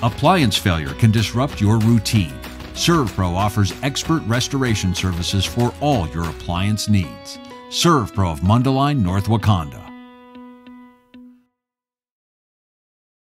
Appliance failure can disrupt your routine. SERVPRO offers expert restoration services for all your appliance needs. SERVPRO of Mundelein, North Wauconda.